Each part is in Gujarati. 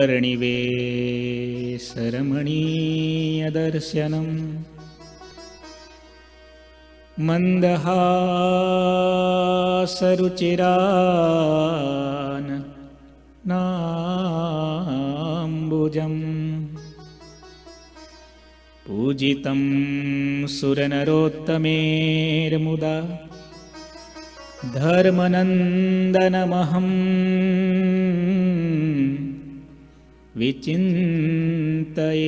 कर्णिवेशरमणीयदर्शनम् मन्दहासरुचिरान् नाम्बुजम्। पूजितं सुरनरोत्तमेर्मुदा। धर्मनन्दनमहम् विचिन्तये।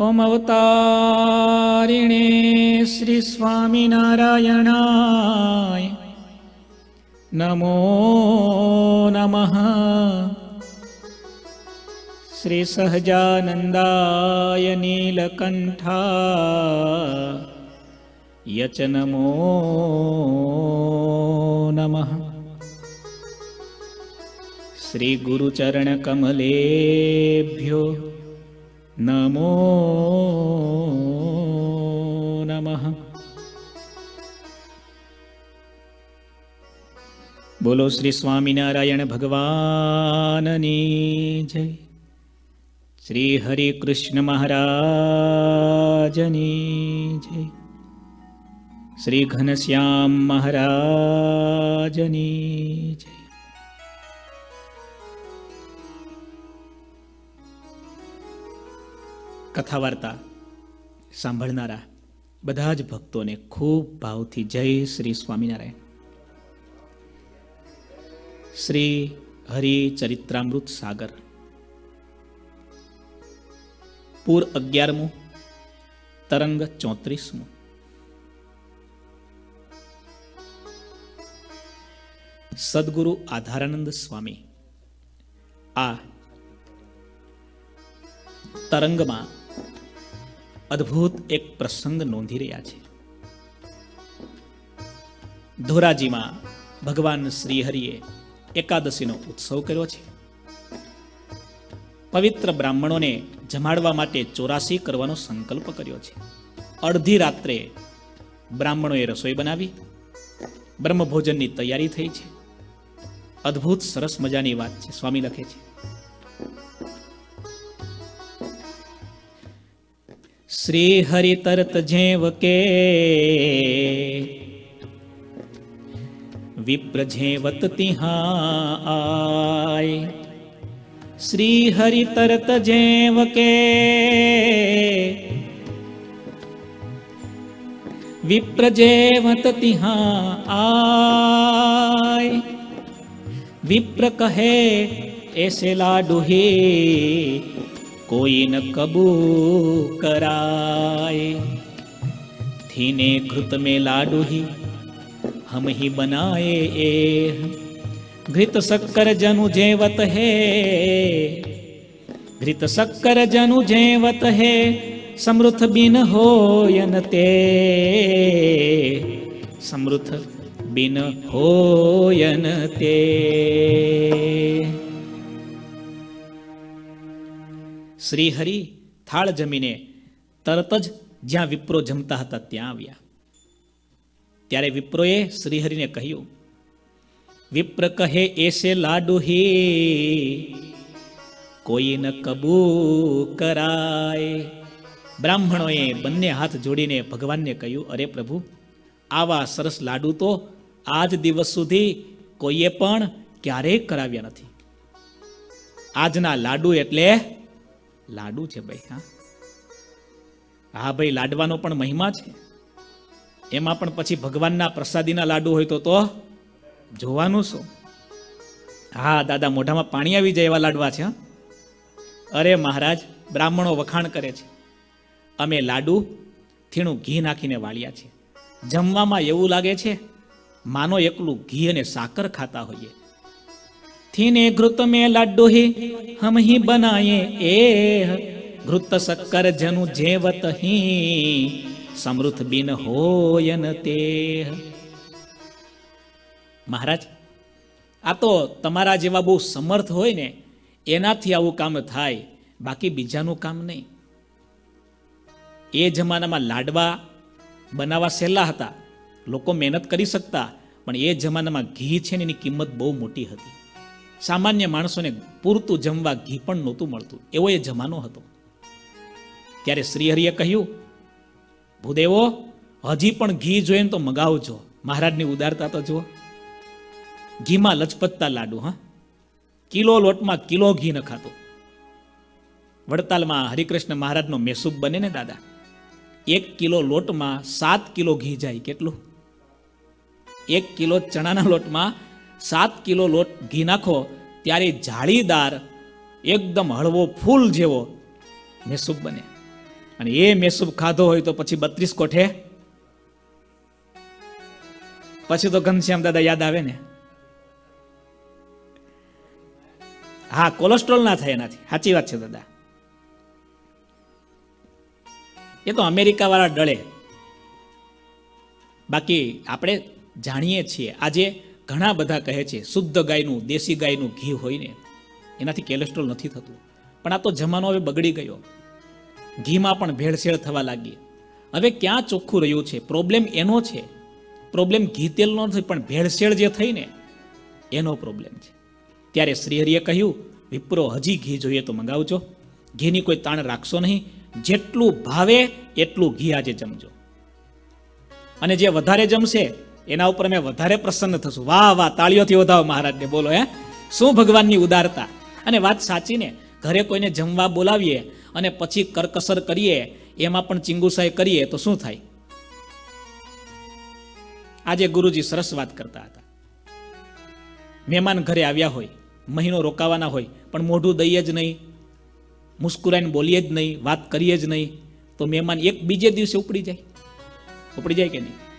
ॐ अवतारिणे श्रीस्वामिनारायणाय नमो नमः। श्रीसहजानन्दाय नीलकण्ठा यच नमो नमः श्रीगुरुचरणकमलेभ्यो नमो नमः બોલો શ્રી સ્વામિનારાયણ ભગવાનની જય શ્રી હરિ કૃષ્ણ મહારાજની જય શ્રી ઘનશ્યામ મહારાજની જય કથા વાર્તા સાંભળનારા બધા જ ભક્તોને ખૂબ ભાવથી જય શ્રી સ્વામિનારાયણ. શ્રી હરિચરિત્રામૃત સાગર. પૂર અગિયારમું, તરંગ ચોત્રીસમું. સદગુરુ આધારાનંદ સ્વામી. આ તરંગમાં અદ્ભુત એક પ્રસંગ નોંધી રહ્યા છે. ધોરાજીમાં ભગવાન શ્રીહરિએ એકાદશીનો ઉત્સવ કર્યો છે. પવિત્ર બ્રાહ્મણોને જમાડવા માટે ચોરાસી કરવાનો સંકલ્પ કર્યો છે. અડધી રાત્રે બ્રાહ્મણોએ રસોઈ બનાવી, બ્રહ્મભોજનની તૈયારી થઈ છે. અદ્ભુત સરસ મજાની વાત છે, સ્વામી લખે છે. श्रीहरितर्त झेवके विप्रझेवत तिहा आय। श्रीहरितर्त झेवके विप्रजेवत तिहा आय। विप्र कहे ऐसे लाडू ही कबूकरायेने घृत मे लाडु हि हि बना भृत जनुत हे भृत शक्कर जनुजे वे समृथ बिन होयन ते। समृथ बिन होयन ते। શ્રી હરિ થાળ જમીને તરત જ જ્યાં વિપ્રો જમતા હતા ત્યાં આવ્યા. ત્યારે વિપ્રોએ શ્રીહરિને કહ્યું, વિપ્ર કહે એસે લાડુ હે, કોઈ ન કબૂ કરાય. બ્રાહ્મણોએ બંને હાથ જોડીને ભગવાનને કહ્યું, અરે પ્રભુ, આવા સરસ લાડુ તો આજ દિવસ સુધી કોઈએ પણ ક્યારેય કરાવ્યા નથી. આજના લાડુ એટલે લાડુ છે ભાઈ, હા. હા ભાઈ, લાડવાનો પણ મહિમા છે. એમાં પણ પછી ભગવાનના પ્રસાદીના લાડુ હોય તો તો જોવાનું શું? હા, દાદા, મોઢામાં પાણી આવી જાય એવા લાડવા છે અરે મહારાજ, બ્રાહ્મણો વખાણ કરે છે. અમે લાડુ, થીણું ઘી નાખીને વાળ્યા છે. જમવામાં એવું લાગે છે, માનો એકલું ઘી અને સાકર ખાતા હોઈએ. થીને घृत મેં લાડ્ડુ હી हम ही बनाए એ घृत शक्कर जनु જેવત હી સમૃદ્ધ બિન હોયન તે મહારાજ આ તો તમારા જેવા બહુ સમર્થ હોય ને, એનાથી આવું કામ થાય, બાકી બીજાનું કામ નહીં. એ જમાનામાં લાડવા બનાવવા સહેલા હતા, લોકો મહેનત કરી શકતા, પણ એ જમાનામાં ઘી છે ને એની કિંમત બહુ મોટી હતી. સામાન્ય માણસોને પૂરતું જમવા ઘી પણ નહોતું મળતું. એવો એ જમાનો હતો. ત્યારે શ્રીહરિએ કહ્યું, ભૂદેવો, હજી પણ ઘી જોઈએ તો મગાવજો. મહારાજની ઉદારતા તો જુઓ. ઘીમાં લચપતતા લાડુ, હા? કિલો લોટમાં કિલો ઘી નખાતું વડતાલમાં હરિકૃષ્ણ મહારાજનો મેસૂબ બને ને દાદા. એક કિલો લોટમાં સાત કિલો ઘી જાય, કેટલું? એક કિલો ચણાના લોટમાં સાત કિલો લોટ ઘી નાખો, ત્યારે જાળીદાર એકદમ હળવો ફૂલ જેવો મેસૂબ બને. અને એ મેસૂબ ખાધો હોય તો પછી બત્રીસ કોઠે. પછી તો ઘનશ્યામ દાદા યાદ આવે ને. હા કોલેસ્ટ્રોલ ના થાય એનાથી. સાચી વાત છે દાદા. એ તો અમેરિકા વાળા ડળે. બાકી આપણે જાણીએ છીએ, આજે ઘણા બધા કહે છે, શુદ્ધ ગાયનું, દેશી ગાયનું ઘી હોય ને, એનાથી કોલેસ્ટ્રોલ નથી થતું. પણ આ તો જમાનો હવે બગડી ગયો. ઘીમાં પણ ભેળસેળ થવા લાગી. હવે ક્યાં ચોખ્ખું રહ્યું છે? પ્રોબ્લેમ એનો છે. પ્રોબ્લેમ ઘી તેલનો નથી પણ ભેળસેળ જે થઈ ને, એનો પ્રોબ્લેમ છે. ત્યારે શ્રીહરિએ કહ્યું, વિપ્રો, હજી ઘી જોઈએ તો મંગાવજો. ઘીની કોઈ તાણ રાખશો નહીં. જેટલું ભાવે એટલું ઘી આજે જમજો. અને જે વધારે જમશે એના ઉપર અમે વધારે પ્રસન્ન થશું. વાહ વાહ, તાળીઓથી વધાવો મહારાજને, બોલો, હે. શું ભગવાનની ઉદારતા? અને વાત સાચી ઘરે કોઈને જમવા બોલાવીએ અને પછી કરકસર કરીએ, એમાં પણ ચિંગુસાઈ કરીએ, તો શું થાય? આજે ગુરુજી સરસ વાત કરતા હતા. મહેમાન ઘરે આવ્યા હોય, મહિનો રોકાવાના હોય, પણ મોઢું દઈએ જ નહીં, મુસ્કુરાઈને બોલીએ જ નહીં, વાત કરીએ જ નહીં, તો મહેમાન એક બીજે દિવસે ઉપડી જાય. ઉપડી જાય કે નહીં?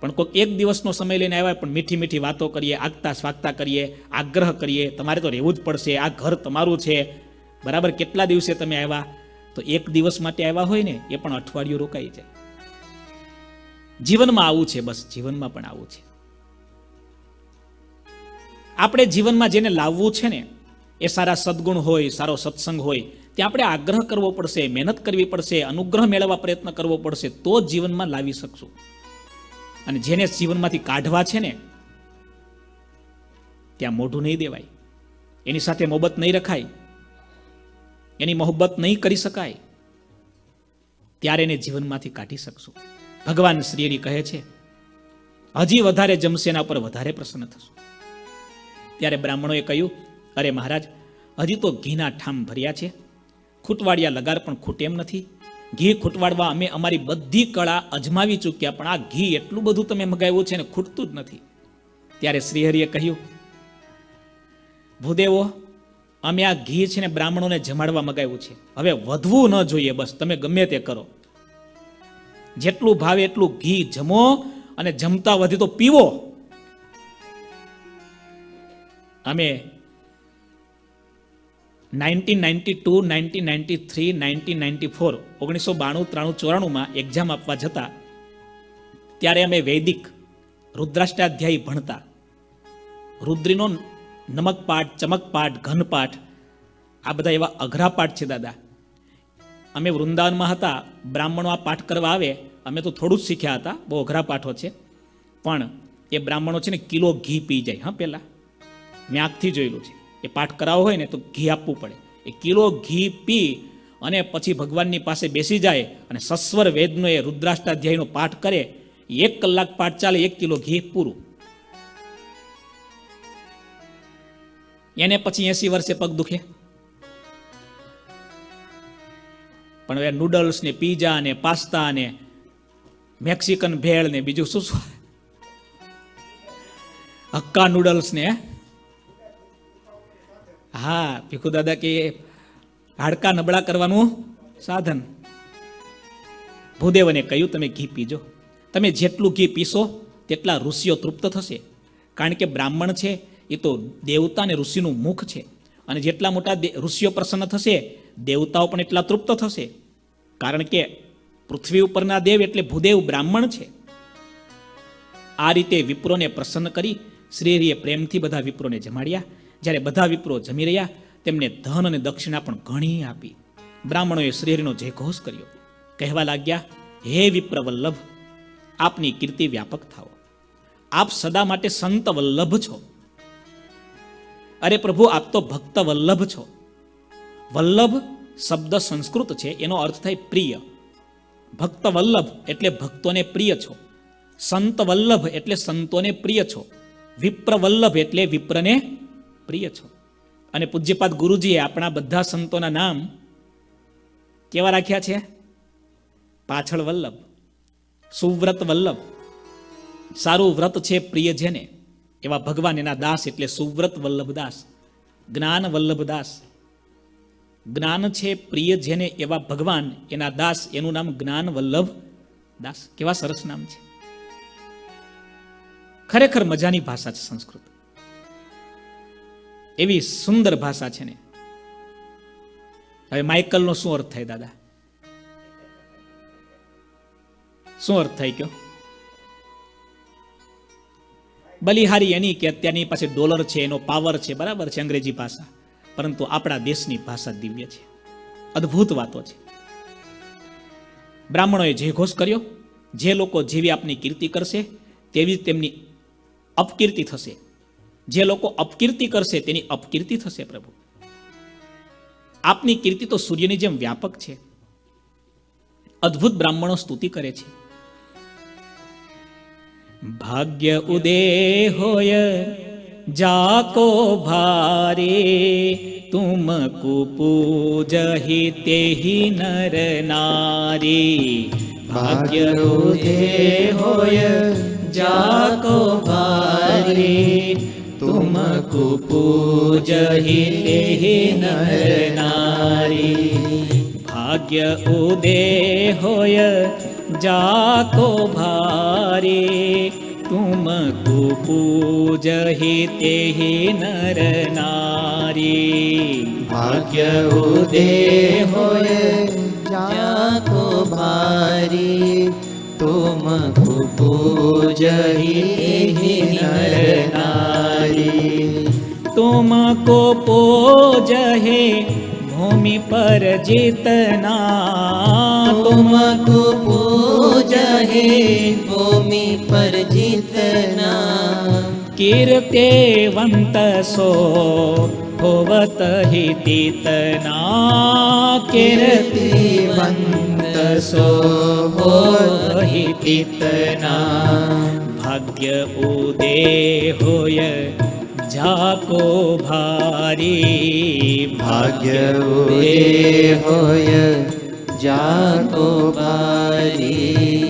પણ કોઈક એક દિવસનો સમય લઈને આવ્યા, પણ મીઠી મીઠી વાતો કરીએ, આગતા સ્વાગતા કરીએ, આગ્રહ કરીએ, તમારે તો રહેવું જ પડશે, આ ઘર તમારું છે. બરાબર, કેટલા દિવસે તમે આવ્યા? તો એક દિવસ માટે આવ્યા હોય ને, એ પણ અઠવાડિયું રોકાઈ જાય. જીવનમાં આવું છે બસ, જીવનમાં પણ આવું છે. આપણે જીવનમાં જેને લાવવું છે ને, એ સારા સદગુણ હોય, સારો સત્સંગ હોય ત્યાં આપણે આગ્રહ કરવો પડશે, મહેનત કરવી પડશે, અનુગ્રહ મેળવવા પ્રયત્ન કરવો પડશે, તો જીવનમાં લાવી શકશું. અને જેને જીવનમાંથી કાઢવા છે ને, ત્યાં મોઢું નહીં દેવાય. એની સાથે મોહબત નહીં રખાય. એની મોહબ્બત નહીં કરી શકાય. ત્યારે એને જીવનમાંથી કાઢી શકશો. ભગવાન શ્રીહરિ કહે છે, હજી વધારે જમશે એના પર વધારે પ્રસન્ન થશું. ત્યારે બ્રાહ્મણોએ કહ્યું, અરે મહારાજ, હજી તો ઘીના ઠામ ભર્યા છે. ખૂટવાડિયા લગાર પણ ખૂટે એમ નથી. ઘી ખૂટવાડવા અમે અમારી બધી કળા અજમાવી ચૂક્યા, પણ આ ઘી એટલું બધું તમે મગાવ્યું છે ને ખૂટતું જ નથી. ત્યારે શ્રીહરિએ કહ્યું, ભૂદેવો, અમે આ ઘી છે ને બ્રાહ્મણોને જમાડવા મગાવ્યું છે. હવે વધવું ન જોઈએ બસ, તમે ગમે તે કરો. જેટલું ભાવે એટલું ઘી જમો અને જમતા વધે તો પીવો. અમે nineteen ninety two, nineteen ninety three, nineteen ninety four, ઓગણીસો બાણું, ત્રાણું, ચોરાણુંમાં એક્ઝામ આપવા જતા ત્યારે અમે વૈદિક રુદ્રાષ્ટાધ્યાયી ભણતા. રુદ્રીનો નમક પાઠ ચમક પાઠ ઘન પાઠ આ બધા એવા અઘરા પાઠ છે દાદા. અમે વૃંદાવનમાં હતા, બ્રાહ્મણો આ પાઠ કરવા આવે, અમે તો થોડું જ શીખ્યા હતા, બહુ અઘરા પાઠો છે. પણ એ બ્રાહ્મણો છે ને, કિલો ઘી પી જાય, હા પહેલાં મેં આંખથી જોયેલું છે. એ પાઠ કરાવવો હોય ને તો ઘી આપવું પડે. એ કિલો ઘી પી અને પછી ભગવાનની પાસે બેસી જાય અને સસ્વર વેદનો એ રુદ્રાષ્ટાધ્યાયનો પાઠ કરે. એક કલાક પાઠ ચાલે, એક કિલો ઘી પૂરું. એને પછી એસી વર્ષે પગ દુખે. પણ હવે નૂડલ્સ ને પીઝા ને પાસ્તા ને મેક્સિકન ભેળ ને બીજું શું શું? હક્કા નૂડલ્સ ને હા, ભીખુ દાદા કે હાડકા નબળા કરવાનું સાધન. ભૂદેવને કહ્યું, તમે ઘી પીજો. તમે જેટલું ઘી પીશો, તેટલા ઋષિઓ તૃપ્ત થશે. કારણ કે બ્રાહ્મણ છે, એ તો દેવતા અને ઋષિનું મુખ છે. અને જેટલા મોટા ઋષિઓ પ્રસન્ન થશે, દેવતાઓ પણ એટલા તૃપ્ત થશે. કારણ કે પૃથ્વી ઉપરના દેવ એટલે ભૂદેવ બ્રાહ્મણ છે. આ રીતે વિપ્રોને પ્રસન્ન કરી શ્રીહરિએ પ્રેમથી બધા વિપ્રોને જમાડ્યા. જ્યારે બધા વિપ્રો જમી રહ્યા, તેમને ધન અને દક્ષિણા પણ ઘણી આપી. બ્રાહ્મણોએ શ્રીહરિનો જયઘોષ કર્યો. કહેવા લાગ્યા, હે વિપ્ર વલ્લભ આપની કીર્તિ વ્યાપક થાઓ. આપ સદા માટે સંત વલ્લભ છો. અરે પ્રભુ, આપ તો ભક્ત વલ્લભ છો. વલ્લભ શબ્દ સંસ્કૃત છે, એનો અર્થ થાય પ્રિય. ભક્ત વલ્લભ એટલે ભક્તોને પ્રિય છો. સંત વલ્લભ એટલે સંતોને પ્રિય છો. વિપ્ર વલ્લભ એટલે વિપ્રને પ્રિય છો. અને પૂજ્યપાદ ગુરુજીએ આપણા બધા સંતોના નામ કેવા રાખ્યા છે? પાછળ વલ્લભ, સુવ્રત વલ્લભ. સારું વ્રત છે પ્રિય જેને, એવા ભગવાન એના દાસ એટલે સુવ્રત વલ્લભ દાસ જ્ઞાન વલ્લભદાસ. જ્ઞાન છે પ્રિય જેને, એવા ભગવાન એના દાસ, એનું નામ જ્ઞાન વલ્લભ દાસ. કેવા સરસ નામ છે. ખરેખર મજાની ભાષા છે સંસ્કૃત. એવી સુંદર ભાષા છે ને. હવે માઇકલનો શું અર્થ થાય દાદા? શું અર્થ થાય કયો? બલિહારી એની કે અત્યારની પાસે ડોલર છે, એનો પાવર છે, બરાબર છે અંગ્રેજી ભાષા. પરંતુ આપણા દેશની ભાષા દિવ્ય છે. અદ્ભુત વાતો છે. બ્રાહ્મણોએ જે ઘોષ કર્યો, જે લોકો જેવી આપની કીર્તિ કરશે, તેવી તેમની અપકીર્તિ થશે. જે લોકો અપકીર્તિ કરશે તેની અપકીર્તિ થશે પ્રભુ. આપની કીર્તિ તો સૂર્યની જેમ વ્યાપક છે. અદ્ભુત બ્રાહ્મણો સ્તુતિ કરે છે. ભાગ્ય ઉદે હોય, જાકો ભારે, તુમ કુપૂજહિ તેહી નર નારી. ભાગ્ય ઉદે હોય, જાકો ભારે तुमको पूजहि तेहि नर नारी। भाग्य उदे भारी। तुम तु पूजहि तेहि नर नारी। भाग्य उदे होय जाको भारी। तुमको पूजहि नर नारी तुमको पूजहे भूमि पर जितना तुमको पूजहे भूमि पर जितना क्रेवन्त सो ो हि तीतना केरति मन्द सोहि तना भाग्य होय झाको भारी। भाग्य उदे होय जाको भारी।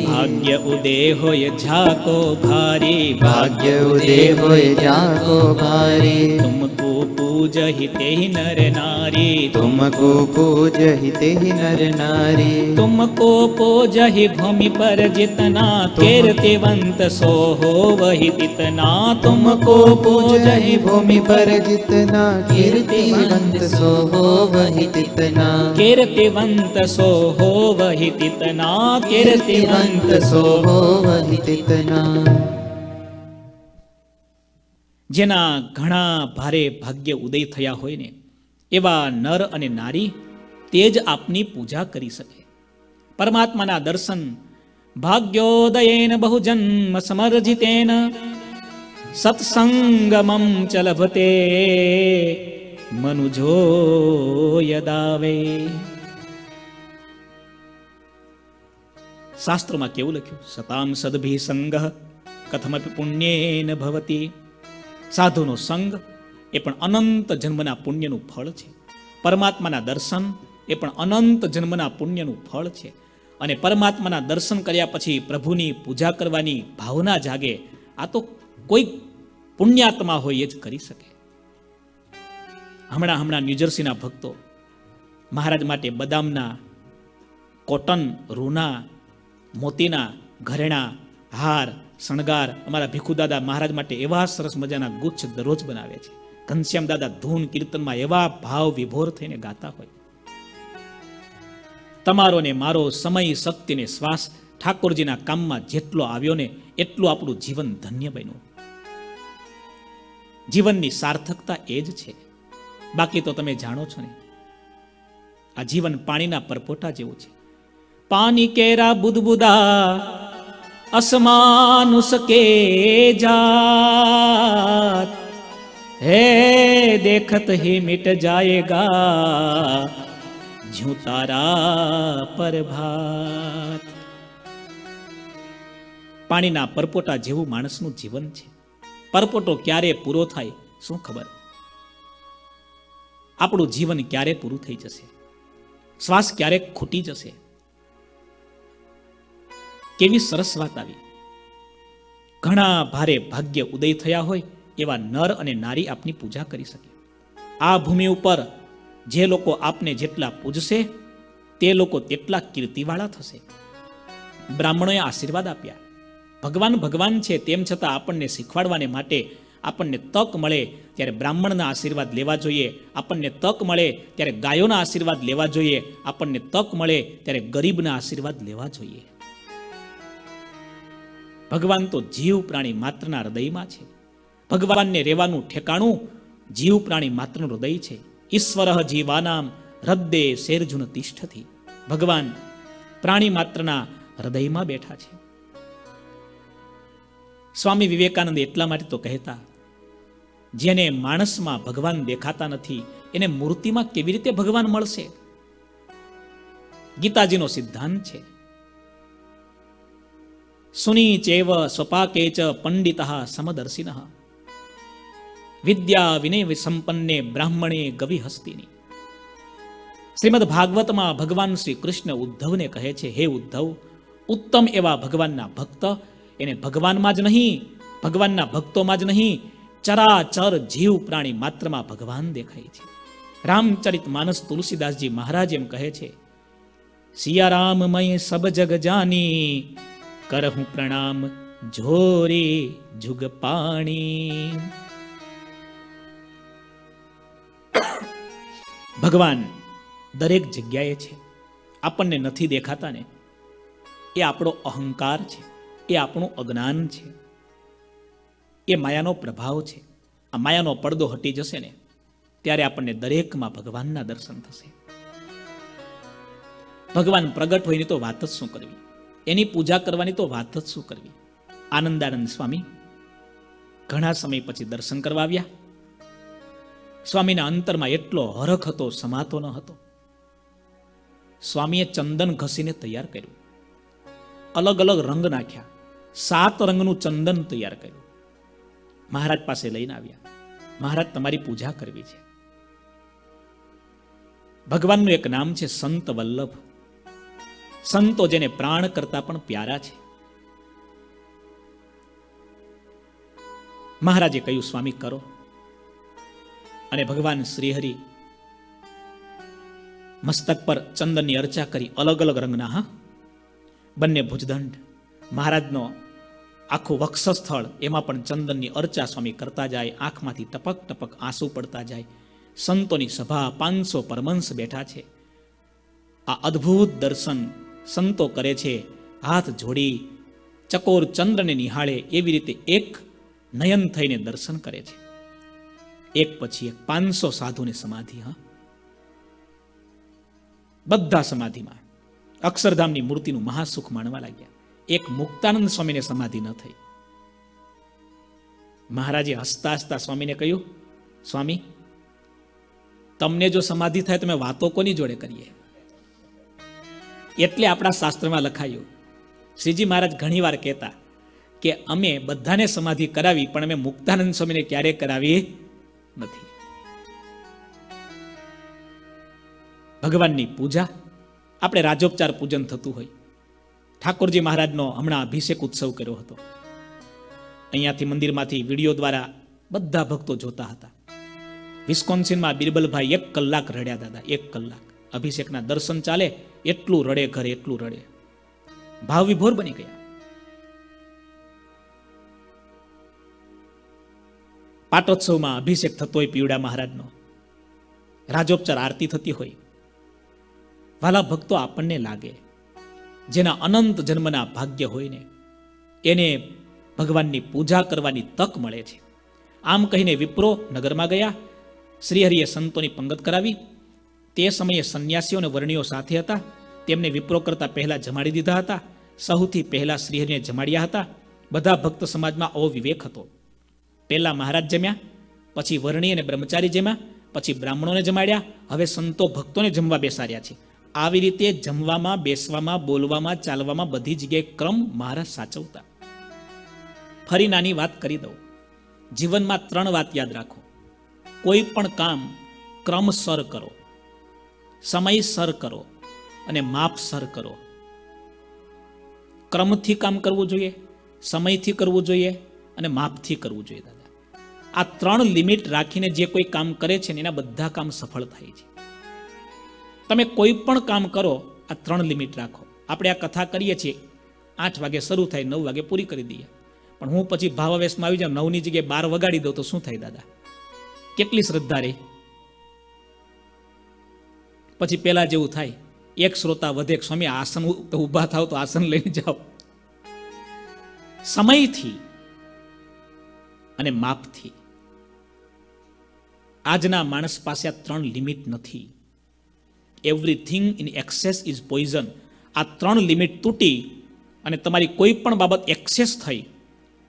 भाग्य उदे होय झाको भारी। भाग्य उदे होय जाको भारी। तुमको पूजहि तेहि नर। नारी तुमको पूजहि तेहि नर नारी। तुमको पूजहि भूमि पर जितना कीर्तिवंत सो हो वही तितना। तुमको पूजहि भूमि पर जितना कीर्तिवंत सो हो वही तितना। कीर्तिवंत सो हो वही तितना। कीर्तिवंत सो हो वही तितना જેના ઘણા ભારે ભાગ્ય ઉદય થયા હોય ને, એવા નર અને નારી તે જ આપની પૂજા કરી શકે. પરમાત્માના દર્શન ભાગ્યોદયેન બહુજન્મ સમર્જિતેન સત્સંગમમ ચલભતે લભતે, મનુજો યદાવે. શાસ્ત્રમાં કેવું લખ્યું? સતામ સદભી સંગ, કથમપી પુણ્યેન ભવતી. સાધુનો સંગ એ પણ અનંત જન્મના પુણ્યનું ફળ છે. પરમાત્માના દર્શન એ પણ અનંત જન્મના પુણ્યનું ફળ છે. અને પરમાત્માના દર્શન કર્યા પછી પ્રભુની પૂજા કરવાની ભાવના જાગે, આ તો કોઈ પુણ્યાત્મા હોય એ જ કરી શકે. હમણાં હમણાં ન્યૂજર્સીના ભક્તો મહારાજ માટે બદામના કોટન રૂના, મોતીના, ઘરેણા, હાર શણગાર અમારા ભીખુદાદા મહારાજ માટે એવા સરસ મજાના ગુચ્છ દરરોજ બનાવે છે. ઘનશ્યામ દાદા ધૂન કીર્તનમાં એવા ભાવ વિભોર થઈને ગાતા હોય. તમારો ને મારો સમય શક્તિ ને શ્વાસ ઠાકોરજીના કામમાં જેટલો આવ્યો ને એટલું આપણું જીવન ધન્ય બન્યું. જીવનની સાર્થકતા એ જ છે. બાકી તો તમે જાણો છો ને, આ જીવન પાણીના પરપોટા જેવું છે. પાણી કેરા બુદબુદા असमानुष के जात है देखत ही मिट जाएगा ज्यों तारा પર ભાત પાણીના પરપોટા જેવું માણસનું જીવન છે પરપોટો ક્યારે પૂરો થાય શું ખબર આપણું જીવન ક્યારે પૂરું થઈ જશે શ્વાસ ક્યારે ખૂટી જશે કેવી સરસ વાત આવી. ઘણા ભારે ભાગ્ય ઉદય થયા હોય એવા નર અને નારી આપની પૂજા કરી શકે. આ ભૂમિ ઉપર જે લોકો આપને જેટલા પૂજશે, તે લોકો તેટલા કીર્તિવાળા થશે. બ્રાહ્મણોએ આશીર્વાદ આપ્યા. ભગવાન ભગવાન છે તેમ છતાં આપણને શીખવાડવાને માટે આપણને તક મળે ત્યારે બ્રાહ્મણના આશીર્વાદ લેવા જોઈએ, આપણને તક મળે ત્યારે ગાયોના આશીર્વાદ લેવા જોઈએ, આપણને તક મળે ત્યારે ગરીબના આશીર્વાદ લેવા જોઈએ. ભગવાન તો જીવ પ્રાણી માત્રના હૃદયમાં છે. ભગવાનને રહેવાનું ઠેકાણું જીવ પ્રાણી માત્રનું હૃદય છે. ઈશ્વર જીવાનામ હૃદય શેરજુન તિષ્ઠથી ભગવાન પ્રાણી માત્રના હૃદયમાં બેઠા છે. સ્વામી વિવેકાનંદ એટલા માટે તો કહેતા, જેને માણસમાં ભગવાન દેખાતા નથી, એને મૂર્તિમાં કેવી રીતે ભગવાન મળશે? ગીતાજીનો સિદ્ધાંત છે. સુની ચેવ સ્વપાકે ચ પંડિત સમદર્શિન વિદ્યા વિનય સંપન્ને બ્રાહ્મણે ગવિ હસ્તિની શ્રીમદ ભાગવતમાં ભગવાન શ્રી કૃષ્ણ ઉદ્ધવને કહે છે હે ઉદ્ધવ ઉત્તમ એવા ભગવાનના ભક્ત એને ભગવાનમાં જ નહીં ભગવાનના ભક્તોમાં જ નહીં ચરાચર જીવ પ્રાણી માત્રમાં ભગવાન દેખાય છે રામચરિત માનસ તુલસીદાસજી મહારાજ એમ કહે છે સિયારામ મય સબ જગ જાની કરહું પ્રણામ જોરી જુગ પાણી ભગવાન દરેક જગ્યાએ છે. આપણને નથી દેખાતા ને. એ આપણો અહંકાર છે. એ આપણું અજ્ઞાન છે. એ માયાનો પ્રભાવ છે. આ માયાનો પડદો હટી જશે ને, ત્યારે આપણને દરેકમાં ભગવાનના દર્શન થશે. ભગવાન પ્રગટ હોય ને તો વાત જ શું કરવી? એની પૂજા કરવાની તો વાત જ શું કરવી? આનંદાનંદ સ્વામી ઘણા સમય પછી દર્શન કરવા આવ્યા. સ્વામીના અંતરમાં એટલો હરખ હતો, સમાતો ન હતો. સ્વામીએ ચંદન ઘસીને તૈયાર કર્યું. અલગ અલગ રંગ નાખ્યા. સાત રંગનું ચંદન તૈયાર કર્યું. મહારાજ પાસે લઈને આવ્યા. મહારાજ, તમારી પૂજા કરવી છે. ભગવાનનું એક નામ છે સંત વલ્લભ. સંતો જેને પ્રાણ કરતા પણ પ્યારા છે. મહારાજે કહ્યું, સ્વામી, કરો. અને ભગવાન શ્રીહરિ મસ્તક પર ચંદનની અર્ચા કરી, અલગ અલગ રંગના, હા? બંને ભુજદંડ. મહારાજનો આખું વક્ષસ્થળ, એમાં પણ ચંદનની અર્ચા સ્વામી કરતા જાય, આંખમાંથી ટપક ટપક આંસુ પડતા જાય. સંતોની સભા પાંચસો પરમંશ બેઠા છે. આ અદ્ભુત દર્શન સંતો કરે છે. હાથ જોડી ચકોર ચંદ્રને નિહાળે એવી રીતે એક નયન થઈને દર્શન કરે છે. એક પછી એક પાંચસો સાધુની સમાધિ, હા. બધા સમાધિમાં અક્ષરધામની મૂર્તિનું મહાસુખ માણવા લાગ્યા. એક મુક્તાનંદ સ્વામીને સમાધિ ન થઈ. મહારાજે હસતા હસતા સ્વામીને કહ્યું, સ્વામી, તમને જો સમાધિ થાય તો મેં વાતો કોની જોડે કરીએ? એટલે આપણા શાસ્ત્રમાં લખાયું. શ્રીજી મહારાજ ઘણીવાર કહેતા કે અમે બધાને સમાધિ કરાવી, પણ અમે મુક્તાનંદ સ્વામીને ક્યારે કરાવી નથી. ભગવાનની પૂજા, આપણે રાજોપચાર પૂજન થતું હોય. ઠાકોરજી મહારાજનો હમણાં અભિષેક ઉત્સવ કર્યો હતો. અહીંયાથી મંદિરમાંથી વીડિયો દ્વારા બધા ભક્તો જોતા હતા. વિસ્કોન્સિનમાં બિરબલભાઈ એક કલાક રડ્યા દાદા, એક કલાક. અભિષેકના દર્શન ચાલે એટલું રડે ઘરે, એટલું રડે. ભાવ વિભોર બની ગયા. પાટોત્સવમાં અભિષેક થતો હોય પીવડા મહારાજનો. રાજોપચાર આરતી થતી હોય. વાલા ભક્તો આપણને લાગે. જેના અનંત જન્મના ભાગ્ય હોય ને, એને ભગવાનની પૂજા કરવાની તક મળે છે. આમ કહીને વિપ્રો નગરમાં ગયા, શ્રીહરિએ સંતોની પંગત કરાવી તે સમયે સંન્યાસીઓ અને વર્ણિઓ સાથે હતા. તેમને વિપ્રો કરતા પહેલા જમાડી દીધા હતા. સૌથી પહેલા શ્રીહરિને જમાડ્યા હતા. બધા ભક્ત સમાજમાં આવો વિવેક હતો. પહેલા મહારાજ જમ્યા, પછી વર્ણી અને બ્રહ્મચારી જમ્યા, પછી બ્રાહ્મણોને જમાડ્યા. હવે સંતો ભક્તોને જમવા બેસાડ્યા છે. આવી રીતે જમવામાં, બેસવામાં, બોલવામાં, ચાલવામાં બધી જગ્યાએ ક્રમ મહારાજ સાચવતા. ફરી નાની વાત કરી દઉં. જીવનમાં ત્રણ વાત યાદ રાખો. કોઈ પણ કામ ક્રમસર કરો. સમયસર કરો અને માપસર કરો. ક્રમથી કામ કરવું જોઈએ? સમયથી કરવું જોઈએ અને માપથી કરવું જોઈએ દાદા. આ ત્રણ લિમિટ રાખીને જે કોઈ કામ કરે છે ને એના બધા કામ સફળ થાય છે. તમે કોઈ પણ કામ કરો, આ ત્રણ લિમિટ રાખો. આપણે આ કથા કરીએ છીએ. આઠ વાગે શરૂ થાય, નવ વાગે પૂરી કરી દઈએ. પણ હું પછી ભાવાવેશમાં આવી જાઉં, નવની જગ્યાએ બાર વગાડી દઉં તો શું થાય દાદા? કેટલી શ્રદ્ધા રહી પછી પેલા જેવું થાય. એક શ્રોતા વધે સ્વામી આસન ઊભા થાવ તો આસન લઈને જાઓ. સમયથી અને માપથી. આજના માણસ પાસે આ ત્રણ લિમિટ નથી. Everything in excess is poison આ ત્રણ લિમિટ તૂટી અને તમારી કોઈ પણ બાબત એક્સેસ થઈ,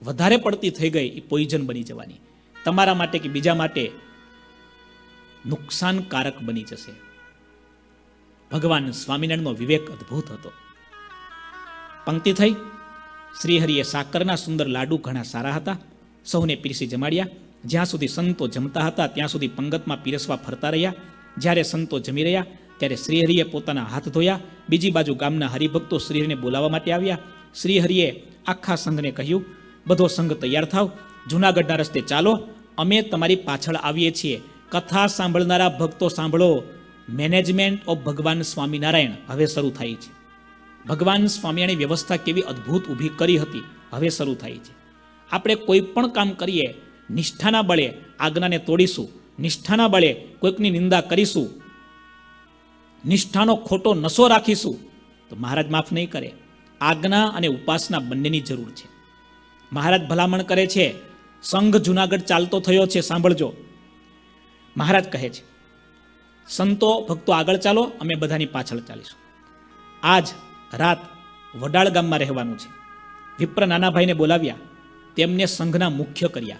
વધારે પડતી થઈ ગઈ, એ પોઈઝન બની જવાની. તમારા માટે કે બીજા માટે નુકસાનકારક બની જશે. ભગવાન સ્વામિનારાયણનો વિવેક અદ્ભુત હતો. પંક્તિ થઈ. શ્રીહરિએ સાકરના સુંદર લાડુ ઘણા સારા હતા. સૌને પીરસી જમાડ્યા. જ્યાં સુધી સંતો જમતા હતા, ત્યાં સુધી પંગતમાં પીરસવા ફરતા રહ્યા. જ્યારે સંતો જમી રહ્યા, ત્યારે શ્રીહરિએ પોતાના હાથ ધોયા. બીજી બાજુ ગામના હરિભક્તો શ્રીહરિને બોલાવવા માટે આવ્યા. શ્રીહરિએ આખા સંઘને કહ્યું, બધો સંઘ તૈયાર થાવ. જૂનાગઢના રસ્તે ચાલો. અમે તમારી પાછળ આવીએ છીએ. કથા સાંભળનારા ભક્તો સાંભળો. મેનેજમેન્ટ ઓફ ભગવાન સ્વામિનારાયણ હવે શરૂ થાય છે. ભગવાન સ્વામિયાણી વ્યવસ્થા કેવી અદ્ભુત ઊભી કરી હતી હવે શરૂ થાય છે. આપણે કોઈ પણ કામ કરીએ, નિષ્ઠાના બળે આજ્ઞાને તોડીશું, નિષ્ઠાના બળે કોઈકની નિંદા કરીશું, નિષ્ઠાનો ખોટો નશો રાખીશું, તો મહારાજ માફ નહીં કરે. આજ્ઞા અને ઉપાસના બંનેની જરૂર છે. મહારાજ ભલામણ કરે છે, સંઘ જુનાગઢ ચાલતો થયો છે, સાંભળજો. મહારાજ કહે છે સંતો, ભક્તો આગળ ચાલો, અમે બધાની પાછળ ચાલીશું. આજ રાત વડાળ ગામમાં રહેવાનું છે. વિપ્ર નાનાભાઈને બોલાવ્યા, તેમને સંઘના મુખ્ય કર્યા.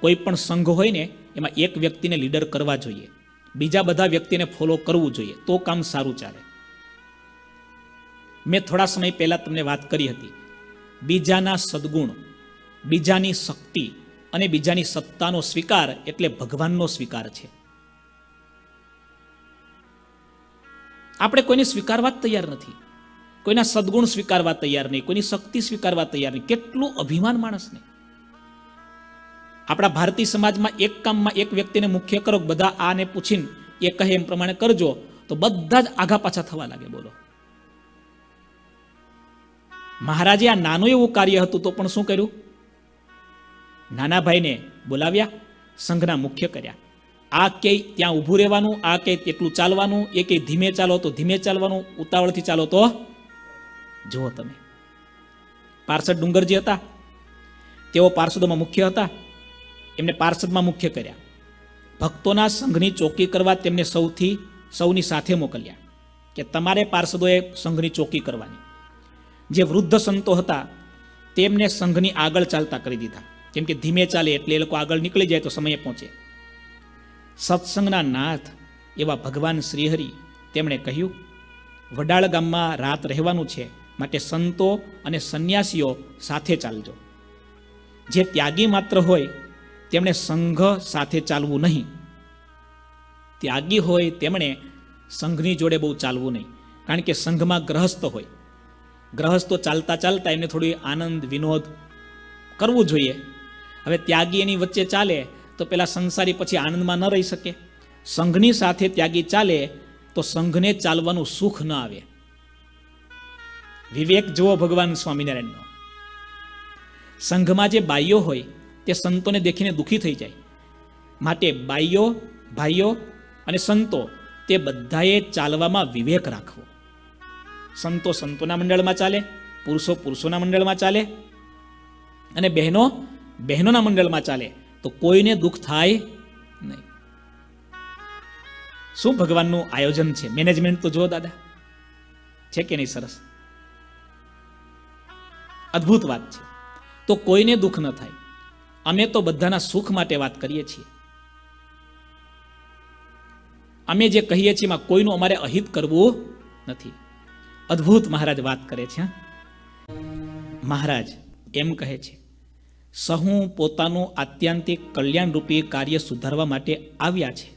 કોઈ પણ સંઘ હોય ને, એમાં એક વ્યક્તિને લીડર કરવા જોઈએ. બીજા બધા વ્યક્તિને ફોલો કરવું જોઈએ, તો કામ સારું ચાલે. મેં થોડા સમય પહેલા તમને વાત કરી હતી. બીજાના સદગુણ, બીજાની શક્તિ અને બીજાની સત્તાનો સ્વીકાર એટલે ભગવાનનો સ્વીકાર છે. આપણે કોઈને સ્વીકારવા તૈયાર નથી. કોઈના સદગુણ સ્વીકારવા તૈયાર નહીં, કોઈની શક્તિ સ્વીકારવા તૈયાર નહીં. કેટલું અભિમાન માણસને. આપણા ભારતીય સમાજમાં એક કામમાં એક વ્યક્તિને મુખ્ય કરો, બધા આને પૂછીને એ કહે એમ પ્રમાણે કરજો, તો બધા જ આઘા પાછા થવા લાગે, બોલો. મહારાજે આ નાનું એવું કાર્ય હતું તો પણ શું કર્યું? નાના ભાઈને બોલાવ્યા, સંઘના મુખ્ય કર્યા. આ કે ત્યાં ઊભું રહેવાનું, આ કે એટલું ચાલવાનું, એ કે ધીમે ચાલો તો ધીમે ચાલવાનું, ઉતાવળથી ચાલો તો જુઓ તમે. પાર્ષદ ડુંગરજી હતા, તેઓ પાર્ષદોમાં મુખ્ય હતા, એમને પાર્ષદમાં મુખ્ય કર્યા. ભક્તોના સંઘની ચોકી કરવા તેમને સૌથી, સૌની સાથે મોકલ્યા કે તમારે પાર્ષદોએ સંઘની ચોકી કરવાની. જે વૃદ્ધ સંતો હતા, તેમને સંઘની આગળ ચાલતા કરી દીધા. કેમ કે ધીમે ચાલે એટલે એ લોકો આગળ નીકળી જાય તો સમયે પહોંચે. સત્સંગના નાથ એવા ભગવાન શ્રીહરિ તેમણે કહ્યું, વડાળ ગામમાં રાત રહેવાનું છે, માટે સંતો અને સંન્યાસીઓ સાથે ચાલજો. જે ત્યાગી માત્ર હોય, તેમણે સંઘ સાથે ચાલવું નહીં. ત્યાગી હોય તેમણે સંઘની જોડે બહુ ચાલવું નહીં, કારણ કે સંઘમાં ગ્રહસ્થ હોય. ગ્રહસ્થો ચાલતા ચાલતા એમને થોડી આનંદ, વિનોદ કરવું જોઈએ. હવે ત્યાગી એની વચ્ચે ચાલે તો પેલા સંસારી પછી આનંદમાં ન રહી શકે. સંઘની સાથે ત્યાગી ચાલે તો સંઘને ચાલવાનું સુખ ન આવે. વિવેક, જુઓ ભગવાન સ્વામિનારાયણનો. સંઘમાં જે બાઈઓ હોય તે સંતોને દેખીને દુઃખી થઈ જાય. માટે બાઈઓ, ભાઈઓ અને સંતો તે બધાએ ચાલવામાં વિવેક રાખવો. સંતો સંતોના મંડળમાં ચાલે, પુરુષો પુરુષોના મંડળમાં ચાલે અને બહેનો બહેનોના મંડળમાં ચાલે. તો કોઈને દુઃખ થાય નહીં. શું ભગવાનનું આયોજન છે? મેનેજમેન્ટ તો જો દાદા. છે કે નહીં સરસ? અદ્ભુત વાત છે. તો કોઈને દુઃખ ન થાય. અમે તો બધાના સુખ માટે વાત કરીએ છીએ. અમે જે કહીએ છીએ એમાં કોઈનું અમારે અહિત કરવું નથી. અદ્ભુત મહારાજ વાત કરે છે મહારાજ એમ કહે છે સહુ પોતાનું આત્યંતિક કલ્યાણરૂપી કાર્ય સુધારવા માટે આવ્યા છે.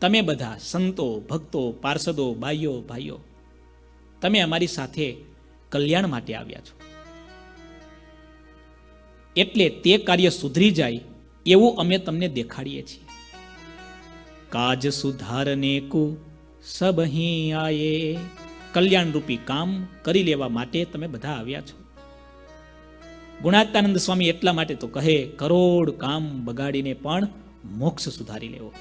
તમે બધા સંતો, ભક્તો, પાર્ષદો બાઈઓ ભાઈઓ, તમે અમારી સાથે કલ્યાણ માટે આવ્યા છો. એટલે તે કાર્ય સુધરી જાય એવું અમે તમને દેખાડીએ છીએ. કાજ સુધારને કુ સબ અહીં આયે. કલ્યાણરૂપી કામ કરી લેવા માટે તમે બધા આવ્યા છો. ગુણાત્યાનંદ સ્વામી એટલા માટે તો કહે, કરોડ કામ બગાડીને પણ મોક્ષ સુધારી લેવો.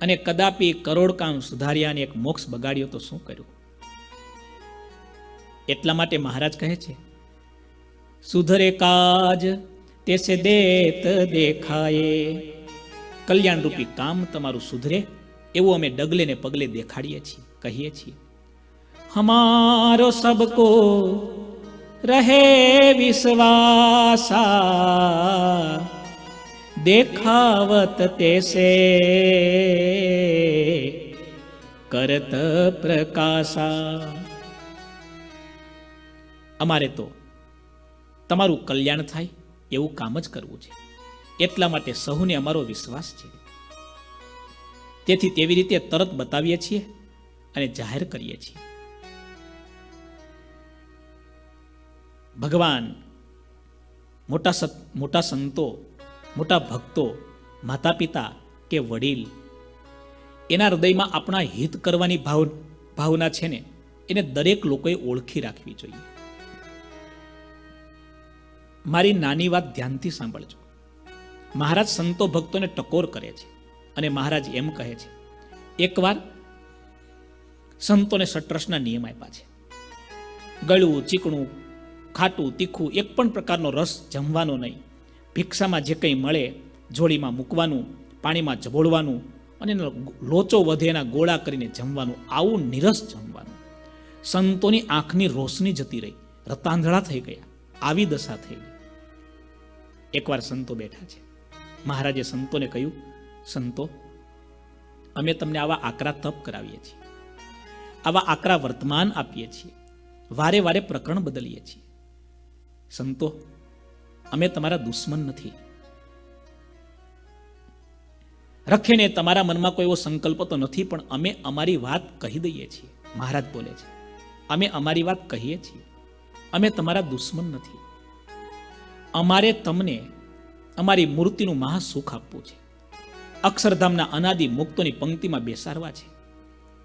અને કદાપી કરોડ કામ સુધાર્યા અને એક મોક્ષ બગાડ્યો તો શું કર્યું? એટલા માટે મહારાજ કહે છે, સુધરે કાજ તેસે દેત દેખાયે. કલ્યાણરૂપી કામ તમારું સુધરે, એવું અમે ડગલે ને પગલે દેખાડીએ છીએ, કહીએ છીએ. હમારો સબકો રહે વિશ્વાસા દેખાવત તેસે કરત પ્રકાશા અમારે તો તમારું કલ્યાણ થાય એવું કામ જ કરવું છે એટલા માટે સહુને અમારો વિશ્વાસ છે। તેથી તેવી રીતે તરત બતાવીએ છીએ અને જાહેર કરીએ છીએ। ભગવાન, મોટા મોટા સંતો, મોટા ભક્તો માતા પિતા કે વડીલ, એના હૃદયમાં આપણા હિત કરવાની ભાવ, ભાવના છે ને, એને દરેક લોકોએ ઓળખી રાખવી જોઈએ. મારી નાની વાત ધ્યાનથી સાંભળજો. મહારાજ સંતો ભક્તોને ટકોર કરે છે અને મહારાજ એમ કહે છે, એકવાર સંતોને સટ્રસના નિયમ આપ્યા છે. ગળું, ચીકણું ખાટું, તીખું, એક પણ પ્રકારનો રસ જમવાનો નહીં. ભિક્ષામાં જે કંઈ મળે જોડીમાં મૂકવાનું, પાણીમાં જબોળવાનું અને એનો લોચો વધે એના ગોળા કરીને જમવાનું, આવું નિરસ જમવાનું. સંતોની આંખની રોશની જતી રહી. રતાંધળા થઈ ગયા. આવી દશા થઈ ગઈ. એકવાર સંતો બેઠા છે. મહારાજે સંતોને કહ્યું, સંતો, અમે તમને આવા આકરા તપ કરાવીએ છીએ. આવા આકરા વર્તમાન આપીએ છીએ. વારે વારે પ્રકરણ બદલીએ છીએ. સંતો, અમે તમારા દુશ્મન નથી. રખેને તમારા મનમાં કોઈ એવો સંકલ્પ તો નથી, પણ અમે અમારી વાત કહી દઈએ છીએ. મહારાજ બોલે છે, અમે અમારી વાત કહીએ છીએ. અમે તમારા દુશ્મન નથી. અમારે તમને અમારી મૂર્તિનું મહાસુખ આપવું છે. અક્ષરધામના અનાદિ મુક્તોની પંક્તિમાં બેસાડવા છે.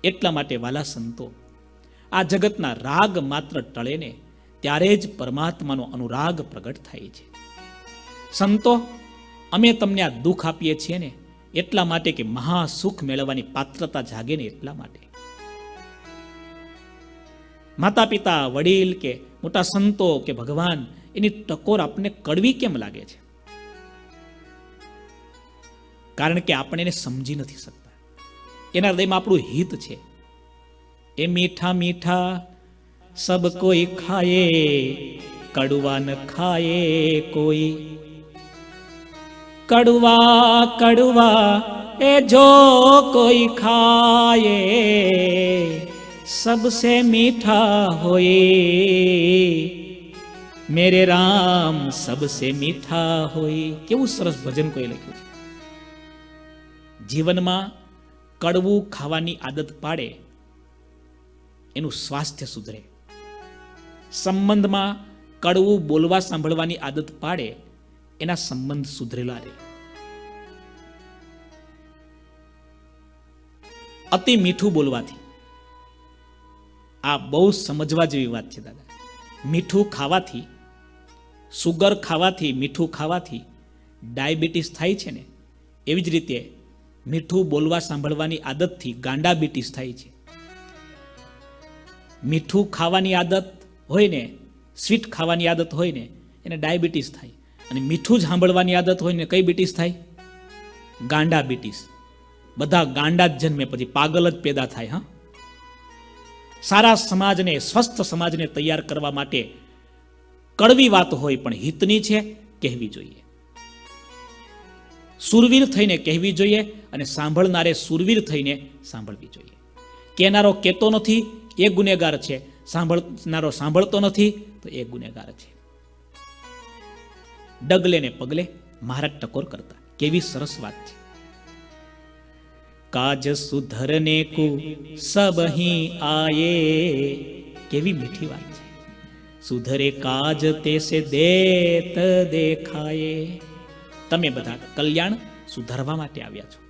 એટલા માટે વાલા સંતો, આ જગતના રાગ માત્ર ટળે ને ત્યારે જ પરમાત્માનો અનુરાગ પ્રગટ થાય છે. સંતો, અમે તમને આ દુઃખ આપીએ છીએ ને એટલા માટે કે મહાસુખ મેળવવાની પાત્રતા જાગે ને એટલા માટે. માતા પિતા વડીલ કે મોટા સંતો કે ભગવાન, એની ટકોર આપણને કડવી કેમ લાગે છે? કારણ કે આપણે એને સમજી નથી શકતા. એના હૃદયમાં આપણું હિત છે. એ મીઠા મીઠા સબ કોઈ ખાયે કડવા ન ખાયે કોઈ કડવા કડવા એ જો કોઈ ખાયે सबसे मीठा होए મેરે રામ સબસે મીઠા હોય કેવું સરસ ભજન કોઈ લખ્યું છે જીવનમાં કડવું ખાવાની આદત પાડે એનું સ્વાસ્થ્ય સુધરે સંબંધમાં કડવું બોલવા સાંભળવાની આદત પાડે, એના સંબંધ સુધરેલા રહે. અતિ મીઠું બોલવાથી. આ બહુ સમજવા જેવી વાત છે, દાદા. મીઠું ખાવાથી, સુગર ખાવાથી, મીઠું ખાવાથી ડાયાબિટીસ થાય છે ને? એવી જ રીતે મીઠું બોલવા સાંભળવાની આદતથી ગાંડાબિટીસ થાય છે. મીઠું ખાવાની આદત હોય ને સ્વીટ ખાવાની આદત હોય ને એને ડાયાબિટીસ થાય. અને મીઠું જ સાંભળવાની આદત હોય ને કઈ બીટીસ થાય? ગાંડા ગાંડાબિટીસ બધા ગાંડા જ જન્મે, પછી પાગલ જ પેદા થાય, હા? સારા સમાજને, સ્વસ્થ સમાજને તૈયાર કરવા માટે કડવી વાત હોય, પણ હિતની છે, કહેવી જોઈએ. સુરવીર થઈને કહેવી જોઈએ અને સાંભળનારે સુરવીર થઈને સાંભળવી જોઈએ. કહેનારો કહેતો નથી, એ ગુનેગાર છે સાંભળનારો સાંભળતો નથી, તો એ ગુનેગાર છે. ડગલે ને પગલે મહારાજ ટકોર કરતા. કેવી સરસ વાત છે. કાજ સુધરને કુ સબહી આયે. કેવી મીઠી વાત છે. સુધરે કાજ તેસે દેત દેખાયે. તમે બધા કલ્યાણ સુધારવા માટે આવ્યા છો.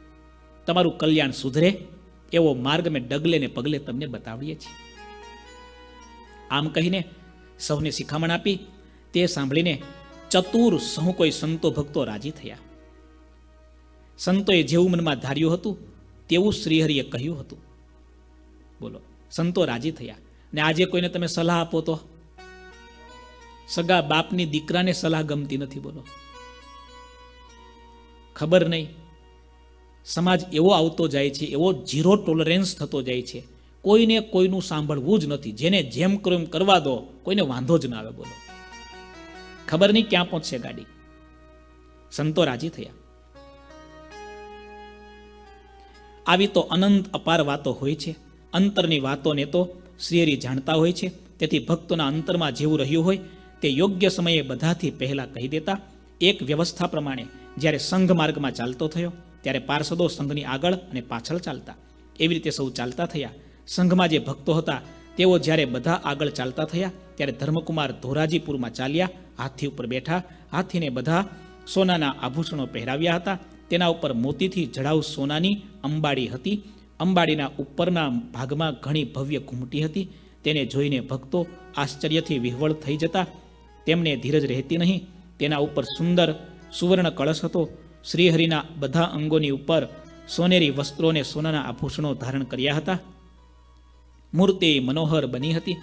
તમારું કલ્યાણ સુધરે, એવો માર્ગ મેં ડગલે ને પગલે તમને બતાવીએ છીએ. આમ કહીને સૌને શિખામણ આપી તે સાંભળીને ચતુર સહુ કોઈ સંતો ભક્તો રાજી થયા. સંતોએ જેવું મનમાં ધાર્યું હતું, તેવું શ્રીહરિએ કહ્યું હતું. બોલો, સંતો રાજી થયા. ને આજે કોઈને તમે સલાહ આપો તો? સગા બાપની દીકરાને સલાહ ગમતી નથી, બોલો. ખબર નહીં. સમાજ એવો આવતો જાય છે, એવો ઝીરો ટોલરન્સ થતો જાય છે કોઈને કોઈનું સાંભળવું જ નથી. જેને જેમ કરો કરવા દો, કોઈને વાંધો જ ના આવે, બોલો. ખબર નહીં ક્યાં પહોંચશે ગાડી. સંતો રાજી થયા. આવી તો અનંત અપાર વાતો હોય છે. અંતરની વાતોને તો શ્રીયરી જાણતા હોય છે. તેથી ભક્તોના અંતરમાં જેવું રહ્યું હોય, તે યોગ્ય સમયે બધાથી પહેલા કહી દેતા. એક વ્યવસ્થા પ્રમાણે જ્યારે સંઘ માર્ગમાં ચાલતો થયો, ત્યારે પાર્ષદો સંઘની આગળ અને પાછળ ચાલતા. એવી રીતે સૌ ચાલતા થયા. સંઘમાં જે ભક્તો હતા, તેઓ જ્યારે બધા આગળ ચાલતા થયા, ત્યારે ધર્મકુમાર ધોરાજીપુરમાં ચાલ્યા, હાથી ઉપર બેઠા. હાથીને બધા સોનાના આભૂષણો પહેરાવ્યા હતા. તેના ઉપર મોતીથી જડાઉ સોનાની અંબાડી હતી. અંબાડીના ઉપરના ભાગમાં ઘણી ભવ્ય ઘૂમટી હતી. તેને જોઈને ભક્તો આશ્ચર્યથી વિહવળ થઈ જતા. તેમને ધીરજ રહેતી નહીં. તેના ઉપર સુંદર સુવર્ણ કળશ હતો. શ્રીહરિના બધા અંગોની ઉપર સોનેરી વસ્ત્રોને સોનાના આભૂષણો ધારણ કર્યા હતા. મૂર્તિ મનોહર બની હતી.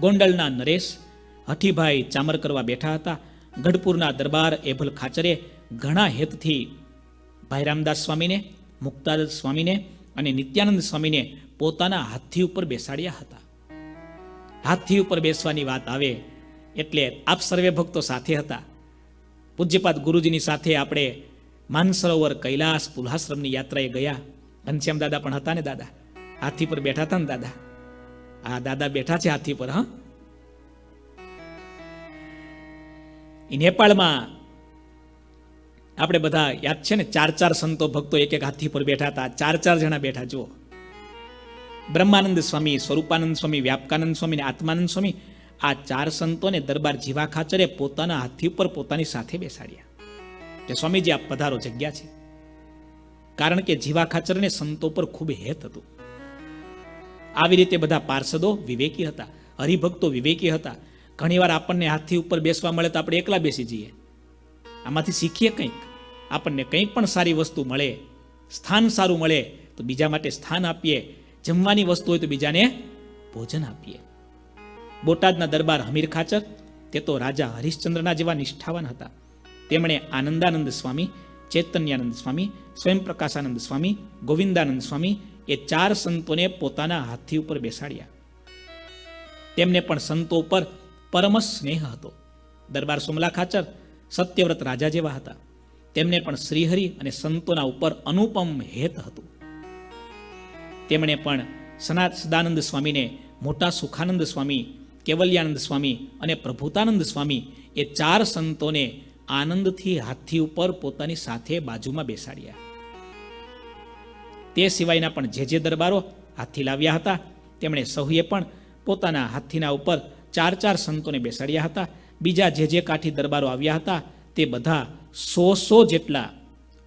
ગોંડલના નરેશ હઠીભાઈ ચામર કરવા બેઠા હતા. ગઢપુરના દરબાર એભલ ખાચરે ઘણા હેતથી ભાઈ રામદાસ સ્વામીને મુક્તાદ સ્વામીને અને નિત્યાનંદ સ્વામીને પોતાના હાથી ઉપર બેસાડ્યા હતા. હાથી ઉપર બેસવાની વાત આવે એટલે આપ સર્વે ભક્તો સાથે હતા. પૂજ્યપાદ ગુરુજીની સાથે આપણે માનસરોવર કૈલાસ પુલ્હાશ્રમની યાત્રાએ ગયા. ઘનશ્યામ દાદા પણ હતા ને દાદા? હાથી પર બેઠા હતા ને દાદા? આ દાદા બેઠા છે હાથી પર, હા? નેપાળમાં આપણે બધા યાદ છે ને, ચાર ચાર સંતો ભક્તો એક એક હાથી પર બેઠા હતા. ચાર ચાર જણા બેઠા, જુઓ. બ્રહ્માનંદ સ્વામી, સ્વરૂપાનંદ સ્વામી, વ્યાપકાનંદ સ્વામી અને આત્માનંદ સ્વામી આ ચાર સંતોને દરબાર જીવા ખાચરે પોતાના હાથી ઉપર પોતાની સાથે બેસાડ્યા. કે સ્વામીજી આ પધારો, જગ્યા છે. કારણ કે જીવા ખાચરને સંતો પર ખૂબ હેત હતું. આવી રીતે બધા પાર્ષદો વિવેકી હતા, હરિભક્તો વિવેકી હતા. ઘણીવાર આપણને હાથથી ઉપર બેસવા મળે તો આપણે એકલા બેસી જઈએ. આમાંથી શીખીએ કંઈક. આપણને કંઈક પણ સારી વસ્તુ મળે, સ્થાન સારું મળે, તો બીજા માટે સ્થાન આપીએ. જમવાની વસ્તુ હોય તો બીજાને ભોજન આપીએ. બોટાદના દરબાર હમીર ખાચર, તે તો રાજા હરિશ્ચંદ્રના જેવા નિષ્ઠાવાન હતા. તેમણે આનંદાનંદ સ્વામી, ચૈતન્યાનંદ સ્વામી સ્વયં પ્રકાશાનંદ સ્વામી, ગોવિંદાનંદ સ્વામી એ ચાર સંતોને પોતાના હાથી ઉપર બેસાડ્યા. તેમને પણ સંતો ઉપર પરમ સ્નેહ હતો. દરબાર સુમલા ખાચર સત્યવ્રત રાજા જેવા હતા. તેમને પણ શ્રીહરિ અને સંતોના ઉપર અનુપમ હેત હતું. તેમણે પણ સનાત સદાનંદ સ્વામીને મોટા સુખાનંદ સ્વામી, કેવલ્યાનંદ સ્વામી અને પ્રભુતાનંદ સ્વામી એ ચાર સંતોને આનંદથી હાથી ઉપર પોતાની સાથે બાજુમાં બેસાડ્યા. તે સિવાયના પણ જે જે દરબારો હાથી લાવ્યા હતા, તેમણે સહુએ પણ પોતાના હાથીના ઉપર ચાર ચાર સંતોને બેસાડ્યા હતા. બીજા જે જે કાઠી દરબારો આવ્યા હતા, તે બધા સો સો જેટલા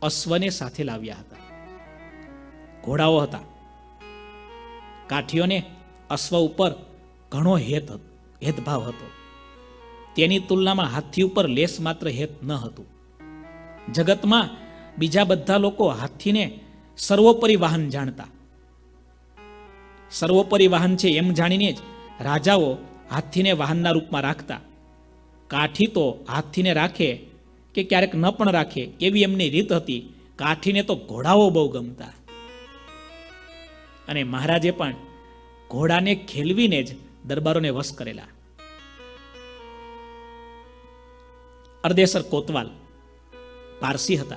અશ્વને સાથે લાવ્યા હતા. ઘોડાઓ હતા. કાઠીઓને અશ્વ ઉપર ઘણો હેત હેતભાવ હતો. તેની તુલનામાં હાથી ઉપર લેસ માત્ર હેત ન હતું. જગતમાં બીજા બધા લોકો હાથીને સર્વોપરી વાહન જાણતા. સર્વોપરી વાહન છે એમ જાણીને જ રાજાઓ હાથીને વાહનના રૂપમાં રાખતા. કાઠી તો હાથીને રાખે કે ક્યારેક ન પણ રાખે એવી એમની રીત હતી. કાઠીને તો ઘોડાઓ બહુ ગમતા. અને મહારાજે પણ ઘોડાને ખેલવીને જ દરબારોને વશ કરેલા. અર્દેસર કોતવાલ પારસી હતા.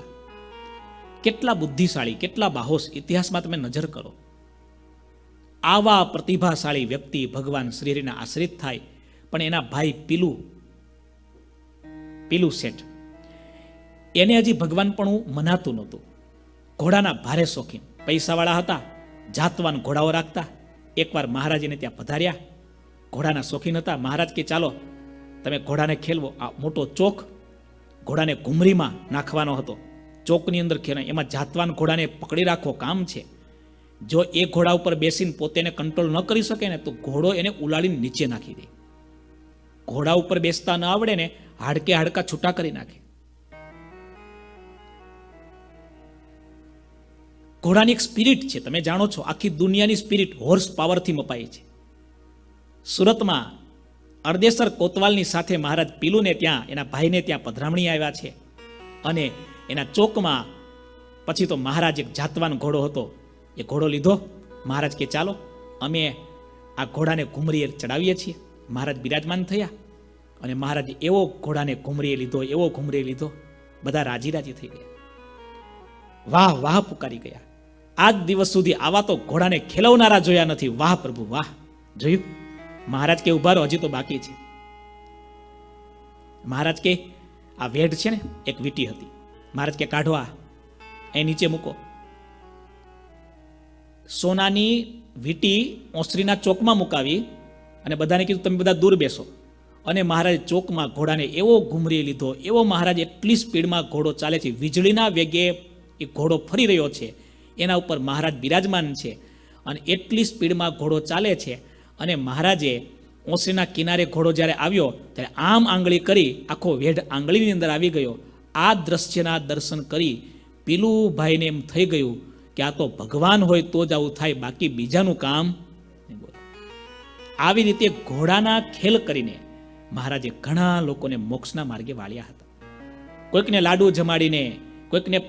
કેટલા બુદ્ધિશાળી, કેટલા બાહોશ, ઇતિહાસમાં તમે નજર કરો. આવા પ્રતિભાશાળી વ્યક્તિ ભગવાન શ્રીહરિના આશ્રિત થાય, પણ એના ભાઈ પીલું પીલું શેઠ. એને હજી ભગવાન પણ મનાતું નહોતું. ઘોડાના ભારે શોખીન. પૈસાવાળા હતા, જાતવાન ઘોડાઓ રાખતા. એકવાર મહારાજીને ત્યાં પધાર્યા. ઘોડાના શોખીન હતા, મહારાજ કે, ચાલો, તમે ઘોડાને ખેલવો. આ મોટો ચોક ઘોડાને ઘુમરીમાં નાખવાનો હતો. ચોકની અંદર ખેરાય એમાં જાતવાન ઘોડાને પકડી રાખવો કામ છે. જો એ ઘોડા ઉપર બેસીને પોતેને કંટ્રોલ ન કરી શકે ને, તો ઘોડો એને ઉલાડીને નીચે નાખી દે. ઘોડા ઉપર બેસતા ન આવડે ને, હાડકે હાડકા છૂટા કરી નાખે. ઘોડાની એક સ્પિરિટ છે, તમે જાણો છો, આખી દુનિયાની સ્પિરિટ હોર્સ પાવરથી મપાય છે. સુરતમાં અર્દેસર કોતવાલની સાથે મહારાજ પીલુને ત્યાં, એના ભાઈને ત્યાં પધરામણી આવ્યા છે. અને એના ચોકમાં પછી તો મહારાજ એક જાતવાન ઘોડો હતો. એ ઘોડો લીધો. મહારાજ કે, ચાલો, અમે આ ઘોડાને ઘુમરીએ ચડાવીએ છીએ. મહારાજ બિરાજમાન થયા અને મહારાજે એવો ઘોડાને ઘુમરીએ લીધો, એવો ઘુમરીએ લીધો. બધા રાજી રાજી થઈ ગયા. વાહ વાહ પુકારી ગયા. આજ દિવસ સુધી આવા તો ઘોડાને ખેલવનારા જોયા નથી. વાહ પ્રભુ, વાહ. જોયું? મહારાજ કે, ઊભા રહો, હજી તો બાકી છે. મહારાજ કે, આ વેઢ છે ને, એક વીટી હતી. મહારાજ કે કાઢવા એ નીચે મૂકો. સોનાની વીટી ઓસરીના ચોકમાં મુકાવી અને બધાને કીધું, તમે બધા દૂર બેસો. અને મહારાજ ચોકમાં ઘોડાને એવો ઘુમરી લીધો, એવો મહારાજ એટલી સ્પીડમાં ઘોડો ચાલે છે, વીજળીના વેગે એ ઘોડો ફરી રહ્યો છે. એના ઉપર મહારાજ બિરાજમાન છે અને એટલી સ્પીડમાં ઘોડો ચાલે છે. અને મહારાજે ઓસરીના કિનારે ઘોડો જ્યારે આવ્યો, ત્યારે આમ આંગળી કરી, આખો વેઢ આંગળીની અંદર આવી ગયો. આ દ્રશ્યના દર્શન કરી પેલું ભાઈને એમ થઈ ગયું કે આ તો ભગવાન હોય તો જ આવું થાય, બાકી બીજાનું કામ. આવી રીતે ઘોડાના ખેલ કરીને મહારાજે ઘણા લોકોને મોક્ષના માર્ગે વાળ્યા હતા કોઈકને લાડુ જમાડીને, કોઈકને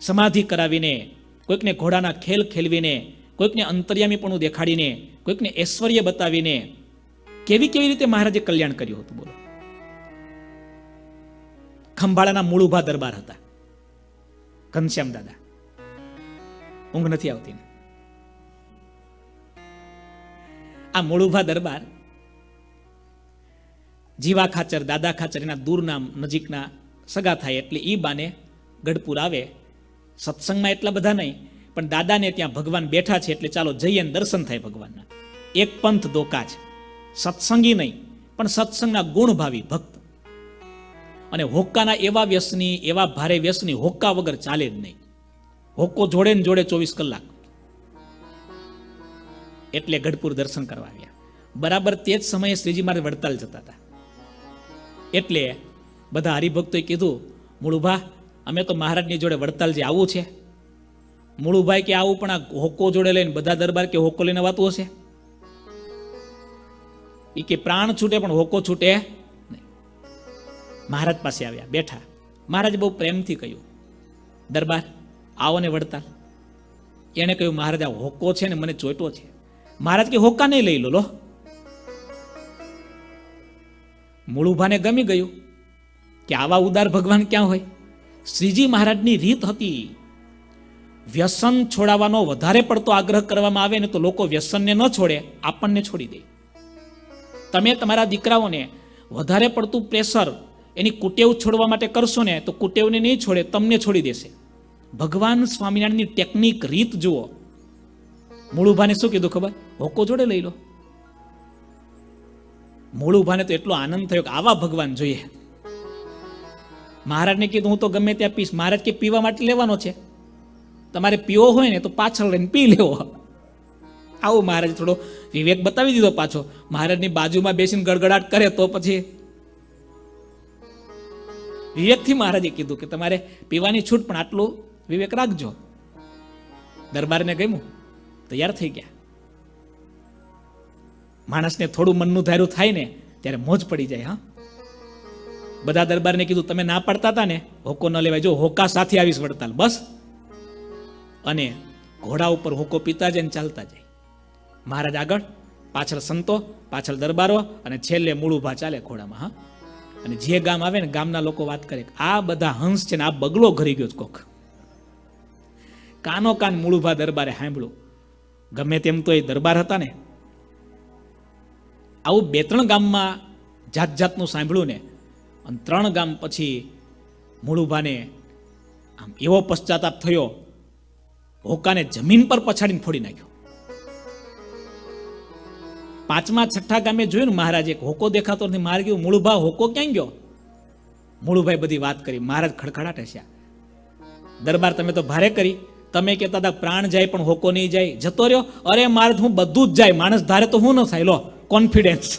સમાધિ કરાવીને, કોઈકને ઘોડાના ખેલ ખેલવીને, કોઈકને અંતર્યામીપણું દેખાડીને, કોઈકને ઐશ્વર્ય બતાવીને, કેવી કેવી રીતે મહારાજે કલ્યાણ કર્યું હતું બોલો ખંભાળાના મૂળુભા દરબાર હતા. ઘનશ્યામ દાદા, ઊંઘ નથી આવતી આ મૂળુભા દરબાર જીવા ખાચર, દાદા ખાચર, એના દૂરના, નજીકના સગા થાય એટલે ઈ બાને ગઢપુર આવે. સત્સંગમાં એટલા બધા નહીં, પણ દાદાને ત્યાં ભગવાન બેઠા છે એટલે ચાલો જઈએ ને દર્શન થાય ભગવાનના. એક પંથ દોકા છે. સત્સંગી નહીં, પણ સત્સંગના ગુણભાવી ભક્ત. અને હોક્કાના એવા વ્યસની, એવા ભારે વ્યસની હોક્કા વગર ચાલે જ નહીં. હોક્કો જોડે ને જોડે ચોવીસ કલાક. એટલે ગઢપુર દર્શન કરવા આવ્યા. બરાબર તે જ સમયે શ્રીજી મારે વડતાલ જતા હતા. એટલે બધા હરિભક્તોએ કીધું, મૂળુભા, અમે તો મહારાજની જોડે વડતાલ જે આવું છે. મૂળુભાઈ કે આવું, પણ આ હોક્કો જોડે લઈને બધા દરબાર કે હોક્કો લઈને વાતું હશે? એ કે પ્રાણ છૂટે, પણ હોકો છૂટે. મહારાજ પાસે આવ્યા, બેઠા. મહારાજ બહુ પ્રેમથી કહ્યું, દરબાર, આવો ને વડતાલ. એણે કહ્યું, મહારાજ, આ હોકો છે ને મને ચોટો છે. મહારાજ કે, હોકા નહીં લઈ લો લો. મૂળુભાને ગમી ગયું કે આવા ઉદાર ભગવાન ક્યાં હોય? શ્રીજી મહારાજની રીત હતી, વ્યસન છોડાવવાનો વધારે પડતો આગ્રહ કરવામાં આવે ને તો લોકો વ્યસનને ન છોડે, આપણને છોડી દે. તમે તમારા દીકરાઓને વધારે પડતું પ્રેશર એની કુટેવ છોડવા માટે કરશો ને, તો કુટેવને નહીં છોડે, તમને છોડી દેશે. ભગવાન સ્વામિનારાયણની ટેકનિક રીત જુઓ. મૂળુભાને શું કીધું ખબર? હોકો જોડે લઈ લો. મૂળુભાને તો એટલો આનંદ થયો કે આવા ભગવાન જોઈએ. મહારાજને કીધું, હું તો ગમે ત્યાં પીશ. મહારાજ કે, પીવા માટે લેવાનો છે. તમારે પીવો હોય ને, તો પાછળ લઈને પી લેવો. આવો મહારાજ થોડો વિવેક બતાવી દીધો પાછો. મહારાજની બાજુમાં બેસીને ગડગડાટ કરે તો પછી વિવેકથી મહારાજે કીધું કે તમારે પીવાની છૂટ પણ આટલું વિવેક રાખજો. દરબારને ગમ્યું, તૈયાર થઈ ગયા. માણસને થોડું મનનું ધાર્યું થાય ને, ત્યારે મોજ પડી જાય, હા. બધા દરબારને કીધું, તમે ના પાડતા હતા ને, હોકો ન લેવાય. જો હોકા સાથે આવીશ વડતાલ, બસ. અને ઘોડા ઉપર હોકો પીતા જાય ને ચાલતા જાય. મહારાજ આગળ, પાછળ સંતો, પાછળ દરબારો, અને છેલ્લે મૂળુભા ચાલે ઘોડામાં, હા. અને જે ગામ આવે ને ગામના લોકો વાત કરે આ બધા હંસ છે ને આ બગલો ઘરી ગયો કોક. કાનો કાન મૂળભા દરબારે સાંભળ્યું ગમે તેમ તો એ દરબાર હતા ને. આવું બે ત્રણ ગામમાં જાત જાતનું સાંભળ્યું ને, અને ત્રણ ગામ પછી મૂળુભાને આમ એવો પશ્ચાતાપ થયો, હોકાને જમીન પર પછાડીને ફોડી નાખ્યો. પાંચમા છઠ્ઠા ગામે જોયું ને મહારાજ એક હોકો દેખાતો નથી. મારે ગયું મૂળભા હોકો ક્યાં ગયો? મૂળભાઈ બધી વાત કરી. મહારાજ ખડખડાટ હસ્યા. દરબાર તમે તો ભારે કરી. તમે કહેતા હતા પ્રાણ જાય પણ હોકો નહીં જાય. જતો રહ્યો. અરે મારે હું બધું જ જાય. માણસ ધારે તો હું ન થાય. લો કોન્ફિડન્સ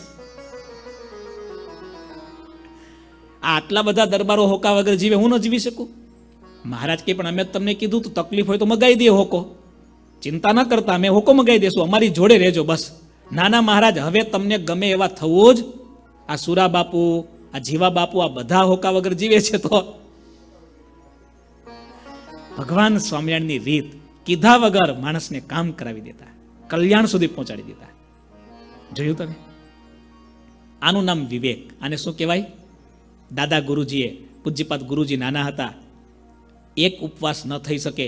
આટલા બધા દરબારો હોકા વગર જીવે હું ન જીવી શકું? મહારાજ કે, પણ અમે તમને કીધું તો, તકલીફ હોય તો મગાવી દઈએ હોકો. ચિંતા ન કરતા. અમે હોકો મગાવી દેશું. અમારી જોડે રહેજો બસ. નાના મહારાજ, હવે તમને ગમે એવા થવું જ? આ સુરા બાપુ, આ જીવા બાપુ, આ બધા હોકા વગર જીવે છે તો? ભગવાન સ્વામિનારાયણની રીત કીધા વગર માણસને કામ કરાવી દેતા, કલ્યાણ સુધી પહોંચાડી દેતા. જોયું તમે? આનું નામ વિવેક. આને શું કહેવાય? દાદા ગુરુજીએ, પૂજ્યપાદ ગુરુજી નાના હતા, એક ઉપવાસ ન થઈ શકે,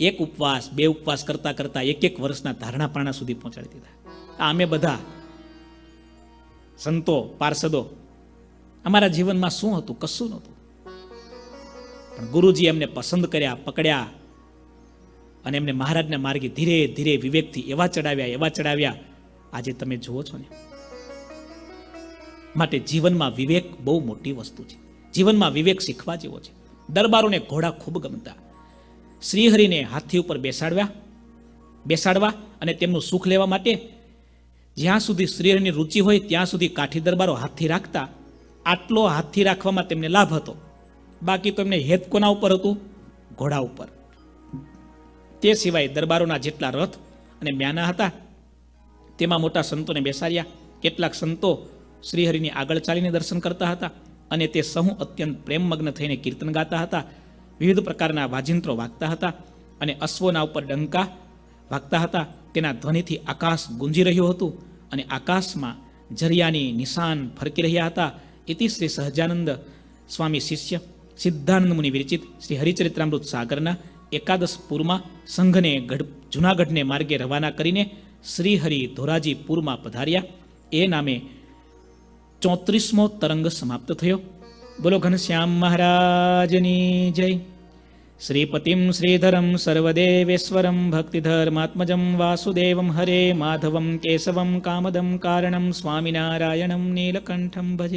એક ઉપવાસ, બે ઉપવાસ કરતા કરતા એક એક વર્ષના ધારણા પારણા સુધી પહોંચાડી દીધા. આ અમે બધા સંતો, પાર્ષદો, અમારા જીવનમાં શું હતું, કશું નહોતું. પણ ગુરુજી એમને પસંદ કર્યા, પકડ્યા અને એમને મહારાજના માર્ગે ધીરે ધીરે વિવેકથી એવા ચડાવ્યા એવા ચડાવ્યા, આજે તમે જુઓ છો ને. માટે જીવનમાં વિવેક બહુ મોટી વસ્તુ છે. જીવનમાં વિવેક શીખવા જેવો છે. દરબારોને ઘોડા ખૂબ ગમતા. શ્રીહરિને હાથી ઉપર બેસાડવા બેસાડવા અને તેમનું સુખ લેવા માટે જ્યાં સુધી શ્રીહરિની રુચિ હોય ત્યાં સુધી કાઠી દરબારો હાથથી રાખતા આટલો હાથથી રાખવામાં તેમને લાભ હતો. બાકી તો એમને હેત કોના ઉપર હતું? ઘોડા ઉપર. તે સિવાય દરબારોના જેટલા રથ અને મ્યાના હતા, તેમાં મોટા સંતોને બેસાડ્યા. કેટલાક સંતો શ્રીહરિની આગળ ચાલીને દર્શન કરતા હતા અને તે સહુ અત્યંત પ્રેમમગ્ન થઈને કીર્તન ગાતા હતા. વિવિધ પ્રકારના વાજિંત્રો વાગતા હતા અને અશ્વના ઉપર ડંકા વાગતા હતા. તેના ધ્વનિથી આકાશ ગુંજી રહ્યું હતું અને આકાશમાં જરિયાની નિશાન ફરકી રહ્યા હતા. ઇતિ શ્રી સહજાનંદ સ્વામી શિષ્ય સિદ્ધાનંદ મુનિ વિરચિત શ્રી હરિચરિત્રામૃત સાગરના એકાદશ પૂરમાં સંઘને ગઢ જુનાગઢને માર્ગે રવાના કરીને શ્રીહરિ ધોરાજીપુરમાં પધાર્યા. એ નામે ચોત્રીસમો તરંગ સમાપ્ત થયો. બોલો ઘનશ્યામ મહારાજની જય. श्रीपतिं श्रीधरं सर्वदेवेश्वरं भक्तिधर्मात्मजं वासुदेवं हरे माधवं केशवं कामदं कारणं स्वामिनारायणं नीलकण्ठं भजे।